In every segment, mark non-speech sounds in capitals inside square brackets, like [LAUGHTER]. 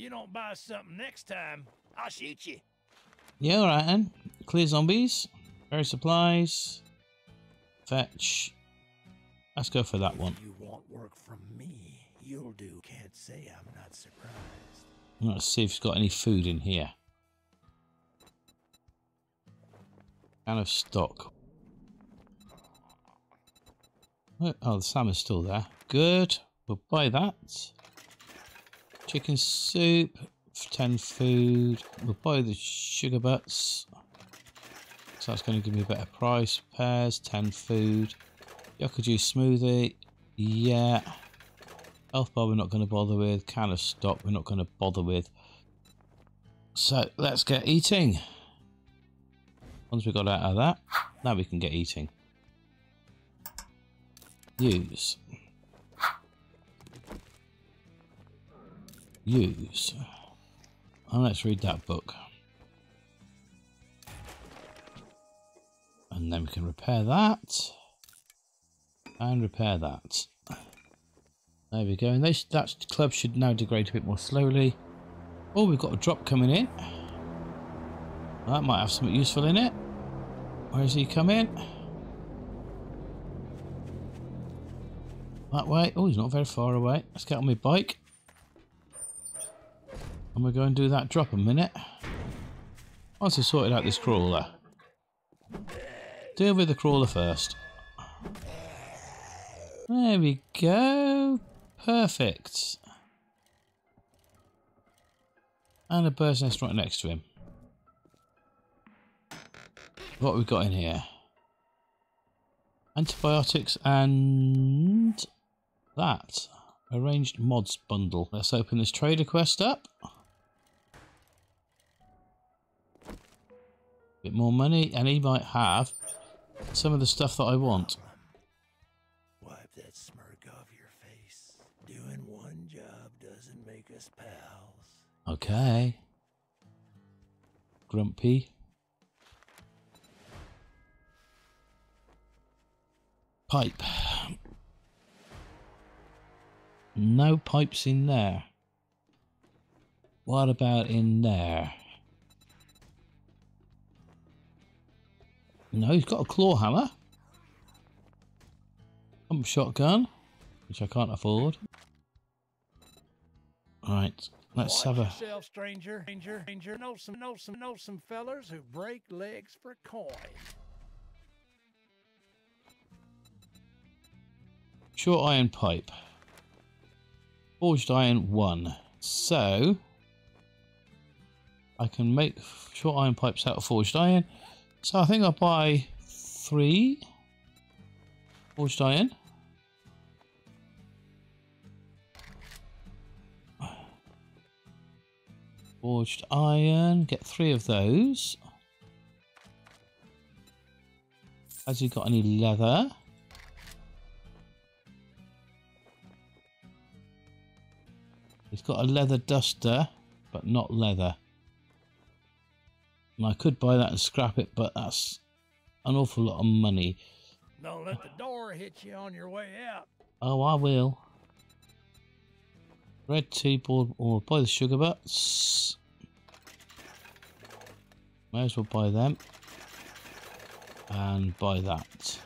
You don't buy something next time, I'll shoot you. Yeah, alright then. Clear zombies. Carry supplies. Fetch. Let's go for that one. If you want work from me, you'll do. Can't say I'm not surprised. Let's see if he's got any food in here. Can of stock. Oh, the salmon's still there. Good. We'll buy that. Chicken soup. 10 food. We'll buy the sugar butts. So that's going to give me a better price. Pears, 10 food. Yucca juice smoothie. Yeah. Health bar we're not going to bother with. Can of stock we're not going to bother with. So let's get eating. Once we got out of that, now we can get eating. Use. Use. And let's read that book. And then we can repair that. And repair that. There we go. And this, that club should now degrade a bit more slowly. Oh, we've got a drop coming in. That might have something useful in it. Where is he coming? That way. Oh, he's not very far away. Let's get on my bike. And we're going to do that drop a minute. Once I've sorted out this crawler. Deal with the crawler first. There we go. Perfect. And a bird's nest right next to him. What we got in here? Antibiotics and that. Arranged mods bundle. Let's open this trader quest up. Bit more money and he might have some of the stuff that I want. Wipe that smirk off your face. Doing one job doesn't make us pals. Okay. Grumpy. Pipe. No pipes in there. What about in there? No, he's got a claw hammer. Pump shotgun, which I can't afford. Right, let's Watch have a... yourself, stranger. Stranger, stranger. Know some, know some, know some fellers who break legs for coin. Short iron pipe. Forged iron one. So I can make short iron pipes out of forged iron. So I think I'll buy three forged iron. Forged iron, get three of those. Has he got any leather? He's got a leather duster, but not leather. And I could buy that and scrap it, but that's an awful lot of money. Don't let the door hit you on your way out. Oh, I will. Red tea board or buy the sugar butts. May as well buy them. And buy that.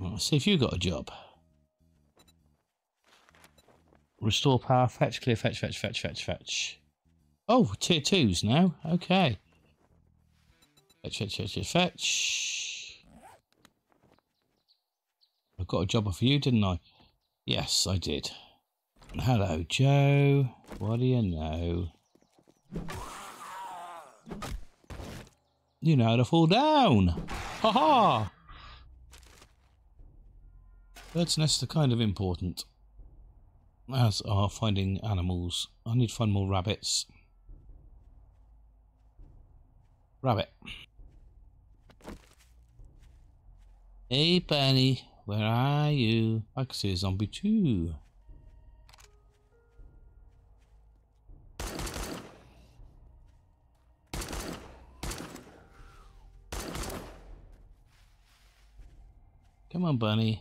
Well, let's see if you got a job. Restore power, fetch, clear, fetch, fetch, fetch, fetch, fetch. Oh, tier twos now. Okay. Fetch, fetch, fetch, fetch. I got a job for you, didn't I? Yes, I did. Hello, Joe. What do you know? You know how to fall down. Ha ha! Birds' nests are kind of important. As are finding animals. I need to find more rabbits. Rabbit. Hey, Bunny. Where are you? I can see a zombie too. Come on, Bunny.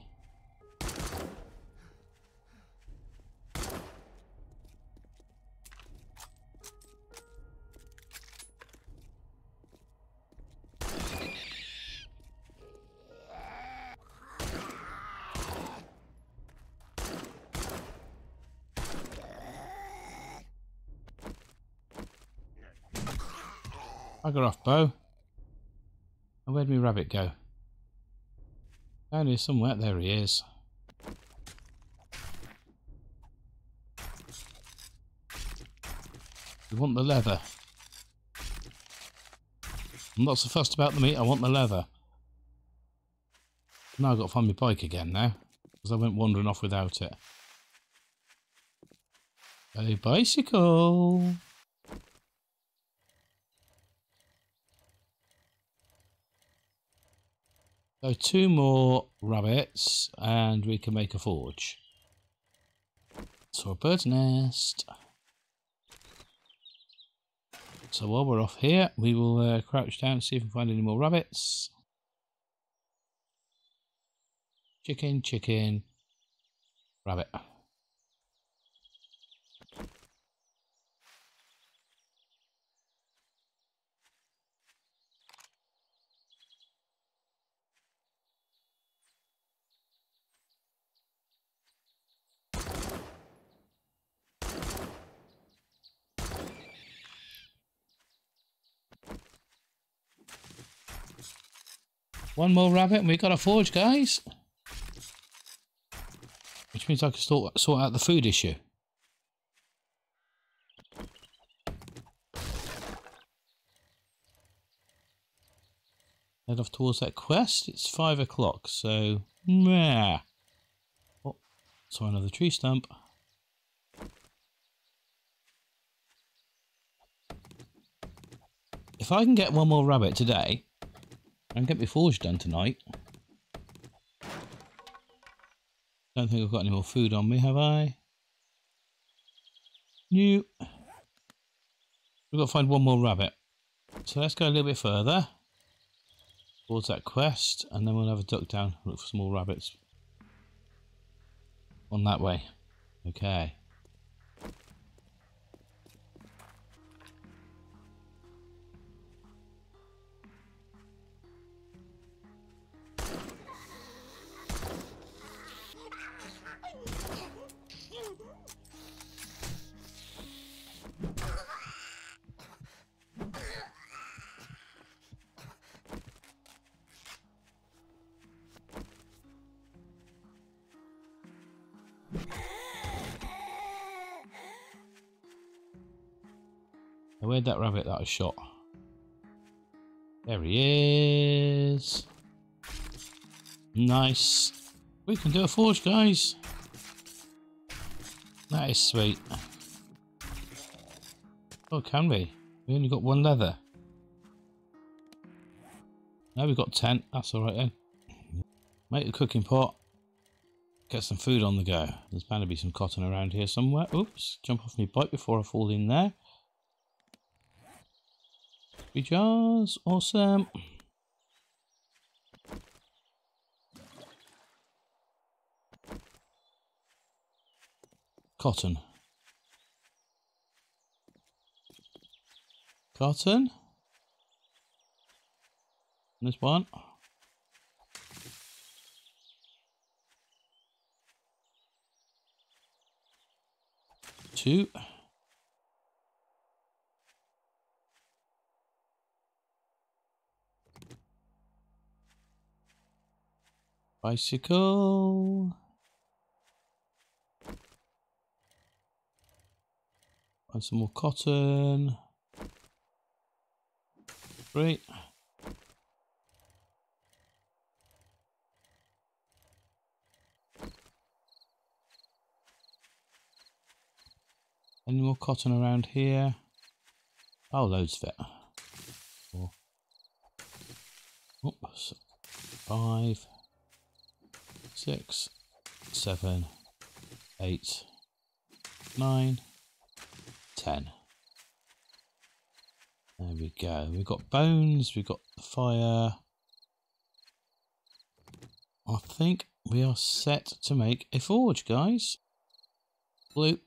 Bugger off, Bo. And where'd my rabbit go? Down here somewhere. There he is. You want the leather. I'm not so fussed about the meat, I want the leather. Now I've got to find my bike again now. Because I went wandering off without it. A bicycle! So two more rabbits and we can make a forge. So a bird's nest. So while we're off here, we will uh, crouch down and see if we can find any more rabbits. Chicken, chicken, rabbit. One more rabbit and we've got a forge, guys. Which means I can sort, sort out the food issue. Head off towards that quest. It's five o'clock, so... Meh. Oh, saw another tree stump. If I can get one more rabbit today, and get my forge done tonight. Don't think I've got any more food on me, have I? New. We've got to find one more rabbit. So let's go a little bit further towards that quest, and then we'll have a duck down, look for some more rabbits. On that way. Okay. Where'd that rabbit that I shot? There he is. Nice. We can do a forge, guys. That is sweet. Oh, can we? We only got one leather. Now we've got 10. That's alright then. Make a cooking pot. Get some food on the go. There's bound to be some cotton around here somewhere. Oops. Jump off my bike before I fall in there. Three jars. Awesome. Cotton. Cotton. This one. Two. Bicycle. Find some more cotton. Great. Any more cotton around here? Oh, loads of it. Four. Oops. Five six, seven, eight, nine, ten. There we go. We've got bones, we've got the fire. I think we are set to make a forge, guys. Blue.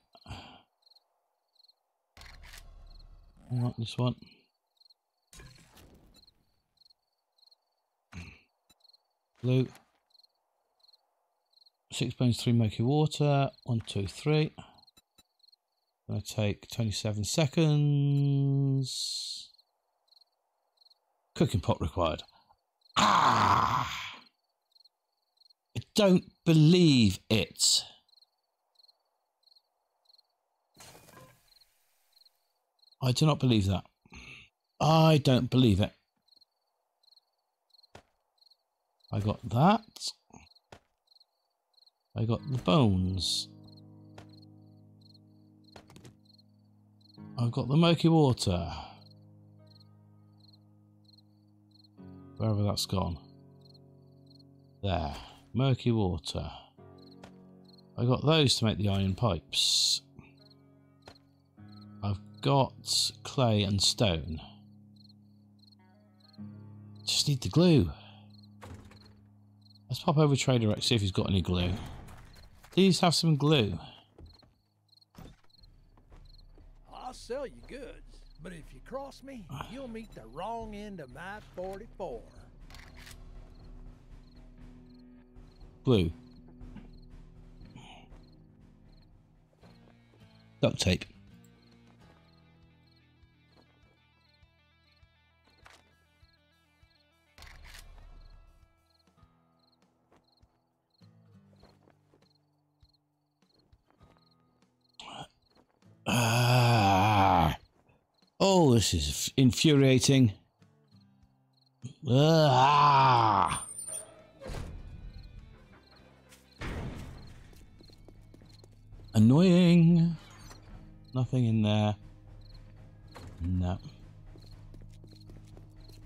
Like this one. Blue six bones, three murky water. One, two, three. Gonna take 27 seconds. Cooking pot required. Ah! I don't believe it. I do not believe that. I don't believe it. I got that. I got the bones. I've got the murky water. Wherever that's gone. There. Murky water. I got those to make the iron pipes. I've got clay and stone. Just need the glue. Let's pop over Trader Rekt, see if he's got any glue. Please have some glue. I'll sell you goods, but if you cross me, you'll meet the wrong end of my 44. Glue. Duct tape. This is infuriating. Ah. Annoying. Nothing in there. No.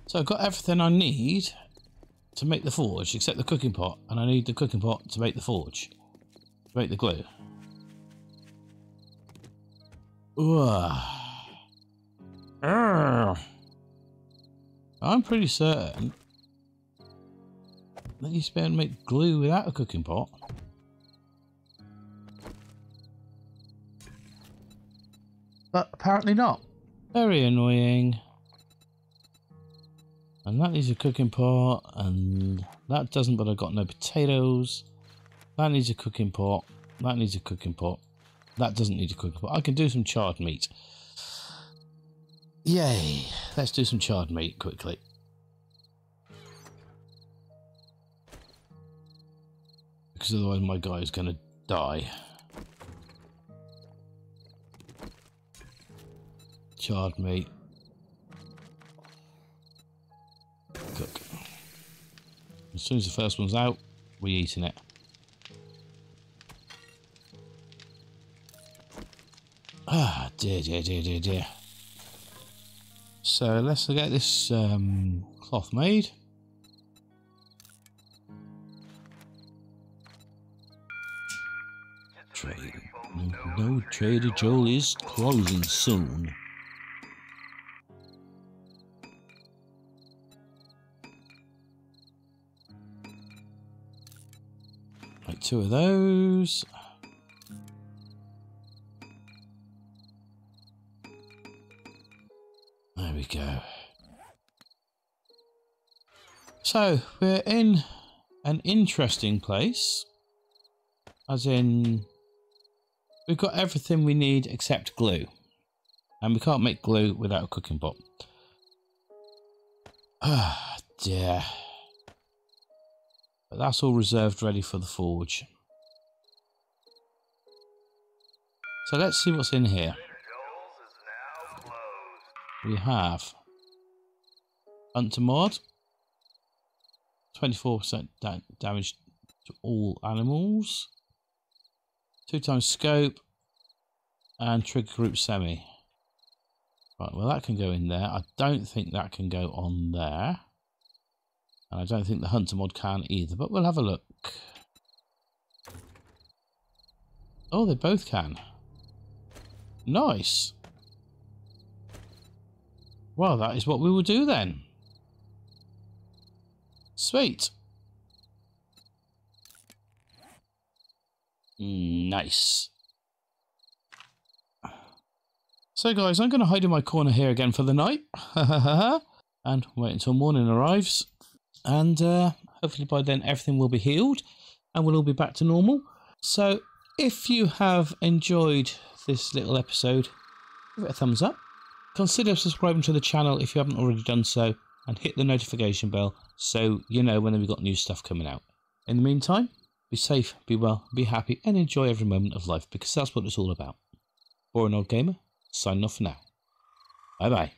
So I've got everything I need to make the forge, except the cooking pot, and I need the cooking pot to make the forge, to make the glue. Ugh. Urgh. I'm pretty certain that you spend make glue without a cooking pot. But apparently not. Very annoying. And that needs a cooking pot, and that doesn't, but I've got no potatoes. That needs a cooking pot. That needs a cooking pot. That doesn't need a cooking pot. I can do some charred meat. Yay. Let's do some charred meat quickly. Because otherwise my guy is going to die. Charred meat. Cook. As soon as the first one's out, we're eating it. Ah, dear, dear, dear, dear, dear. So let's get this um, cloth made. Trade. No, no, Trader Joel is closing soon. Like two of those. So, we're in an interesting place. As in, we've got everything we need except glue. And we can't make glue without a cooking pot. Ah, dear. But that's all reserved ready for the forge. So let's see what's in here. We have Hunter Mod, 24% da damage to all animals, 2 times scope, and trigger group semi. Right, well that can go in there. I don't think that can go on there. And I don't think the Hunter mod can either, but we'll have a look. Oh, they both can. Nice. Well, that is what we will do then. Sweet. Nice. So guys, I'm going to hide in my corner here again for the night. [LAUGHS] and wait until morning arrives. And uh, hopefully by then everything will be healed and we'll all be back to normal. So if you have enjoyed this little episode, give it a thumbs up. Consider subscribing to the channel if you haven't already done so. And hit the notification bell so you know when we've got new stuff coming out. In the meantime, be safe, be well, be happy, and enjoy every moment of life because that's what it's all about. Boring Old Gamer, signing off for now. Bye bye.